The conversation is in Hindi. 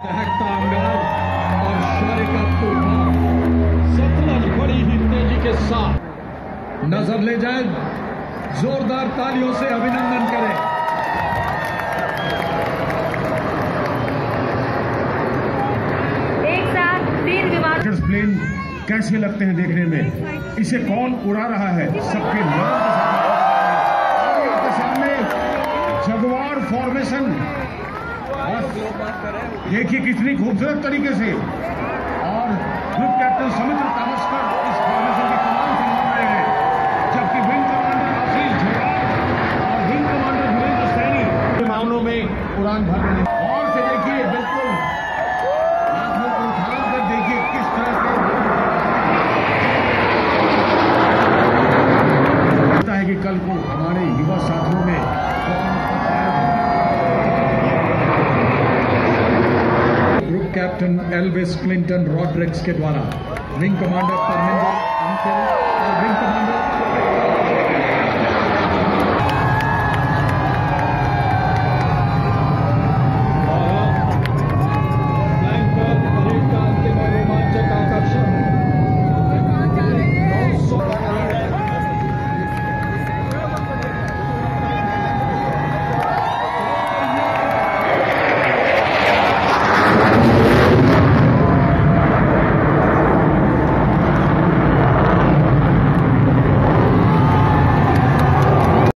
अंगार और शौर्य का तूफ़ान। सतलज बड़ी ही तेज़ी के साथ। नज़र ले जाए जोरदार तालियों से अभिनंदन करें। एक साथ तीन विमान प्लेन कैसे लगते हैं देखने में? इसे कौन उड़ा रहा है? सबके नाम के सामने। जगवार फॉर्मेशन देखिए कितनी खूबसूरत तरीके से। और ग्रुप कैप्टन समुद्र तामस्कर इस फॉर्मेशन की कमान संभाल रहे हैं। जबकि विंग कमांडर आशीष झोड़ा और विंग कमांडर वीरेंद्र सैनी के मामलों में उड़ान भर रहे हैं। और से देखिए, बिल्कुल कि कल को हमारे युवा साथियों में group captain Elvis Clinton Rodrigues के द्वारा. Wing commander Parminder